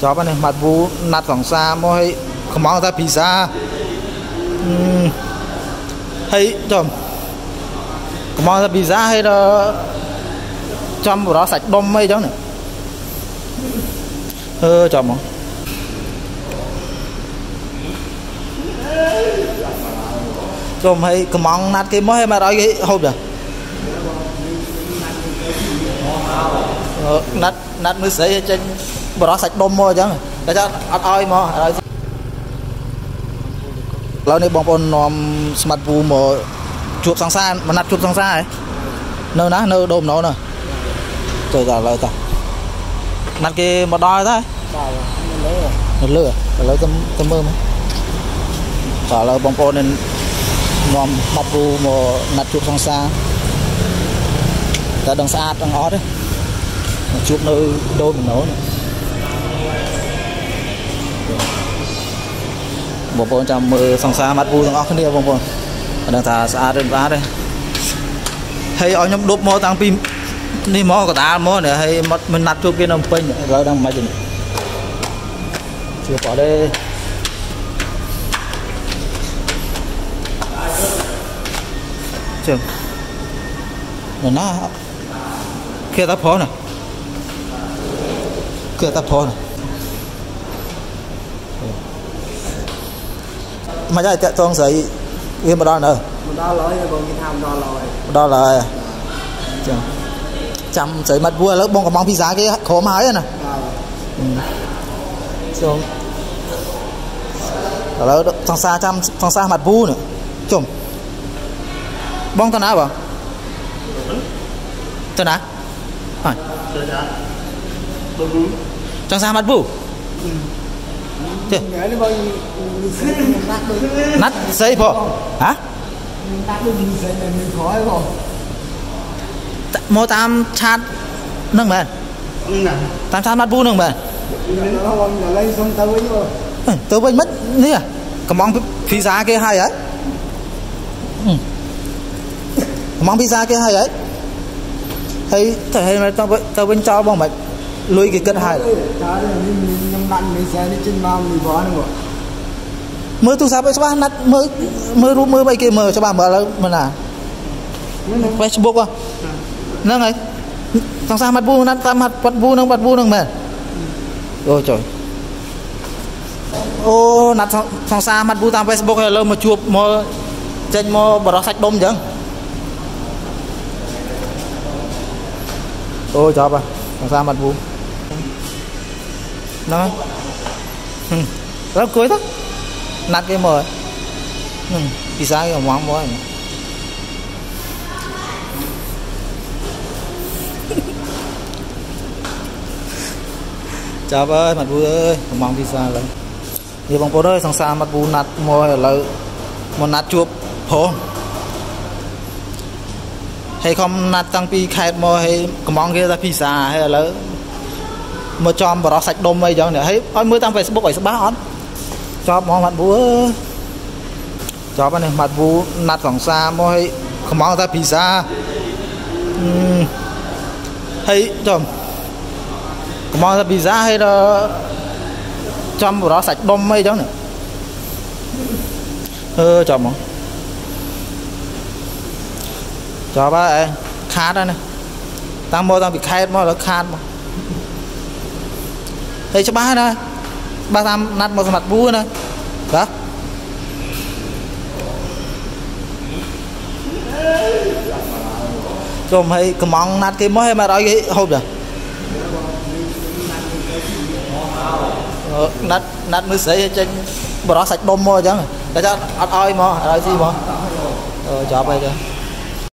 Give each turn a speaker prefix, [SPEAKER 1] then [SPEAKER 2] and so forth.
[SPEAKER 1] cho bạn này, mặt vũ nát khoảng xa, môi không mong ra pizza hay chồng không mong ra pizza hay là chăm bộ đó sạch bom mây cháu này. Ờ, Ơ chồng không hay không mong nát cái môi mà đói cái hộp rồi ណាត់គេមកឲ្យមកឲ្យគេហូបចាណាត់ណាត់មើលស្រីចេញបរោះសាច់ដុំមកអញ្ចឹងតែចាអត់ឲ្យមកឲ្យឥឡូវនេះបងប្អូននាំស្មាត់ពូមកជួបសង្សារមកណាត់ជួបសង្សារហ៎នៅណានៅដូមណោណាទៅដល់ឥឡូវតាណាត់គេមកដល់ទេ
[SPEAKER 2] បាទនៅលើ
[SPEAKER 1] នៅលើឥឡូវទៅទៅមើលមកបាទឥឡូវបងប្អូននឹងនាំស្មាត់ពូមកណាត់ជួបសង្សារតែដឹងស្អាតដឹងអត់ទេ មកជួបនៅដូមណោណាបងប្អូនចាំមើលសង្សារម៉ាត់ពូទាំងអស់គ្នាបងប្អូនអត់ដឹងថាស្អាតឬមិនស្អាតទេហើយឲ្យខ្ញុំដប់មកតាំងពីនេះមកកដាលមកនេះហើយមកមិនណាត់ជួបគេនៅភ្នំពេញឥឡូវដឹងមិនខ្មិចទេជួបអត់ទេជើងណាគេតាផងណា
[SPEAKER 2] cửa tập thôn mà chạy chạy thôn sợi viên
[SPEAKER 1] mà đo nữa. Đo lối bọn cái
[SPEAKER 2] tham đo lối đo lối chăm sợi mặt vua lớp bông có mong
[SPEAKER 1] pizza cái khó mái nè. Xuống ừ. rồi thằng xa
[SPEAKER 2] chăm
[SPEAKER 1] thằng xa mặt vua nữa. Chung bông tao nào vậy tao
[SPEAKER 2] nào 对的，都不。trong sahabat bù nát xây po. Hả? Mô
[SPEAKER 1] tam chat nâng bền. Tam chat mắt bù nâng bền. Ừ, tớ bên mất nè. Cầm bóng pizza kia hay ấy. Ừ. Cầm bóng pizza kia hay ấy. Thấy thấy tao bên tao bên cho bọn mày លុយគេគិតហើយ
[SPEAKER 2] ខ្ញុំដាក់មិនសែនេះជិះមកមីវ៉ាហ្នឹង
[SPEAKER 1] មើលទូរស័ព្ទឲ្យច្បាស់ណាត់មើលមើលរូបមើលអីគេមើលច្បាស់មើលឥឡូវមើលណា Facebook ហ្នឹងហើយសង្សារមាត់ប៊ូណាត់តាមមាត់បាត់ប៊ូហ្នឹងបាត់ប៊ូហ្នឹងមែនអូចុយអូណាត់សង្សារមាត់ប៊ូតាម Facebook ហើយឥឡូវមកជួបមកចេញមកបរោះសាច់ដុំអញ្ចឹងអូចាប់ហ่ะសង្សារមាត់ប៊ូ អើយមាត់វូអើយកំងពិសាឥឡូវនេះបងប្អូនអើយសង្សារមាត់វូណាត់មកឥឡូវមកណាត់ជួបប្រុសហើយខំណាត់តាំងពីខេត្តមកហើយកំងគេថាពិសាហើយឥឡូវ មកចំបរោះសាច់ដុំអីចឹងនេះហើយឲ្យមើលតាម Facebook ឲ្យច្បាស់អត់ចាប់ហ្មងមាត់វូអើយចាប់ហ្នឹងមាត់វូណាត់សង្សារមកហើយកំងថាពិសាអឺហើយចំកំងថាភីសាហើយដល់ចំបរោះសាច់ដុំអីចឹងនេះអឺចាំមកចាប់ហើយខាតហើយណាតាំងមកតាំងពីខេតមកដល់ខាតមក ហើយច្បាស់ហើយណាច្បាស់តាមណាត់មកសម្បត្តិបួណាបាទជុំឲ្យកំងណាត់គេមកឲ្យមកឲ្យគេហូបចាណាត់ណាត់មើលស្រីចេញបរោះសាច់ដុំមកអញ្ចឹងតែចាអត់ឲ្យមកឲ្យស៊ីមកអឺចាប់ហើយចា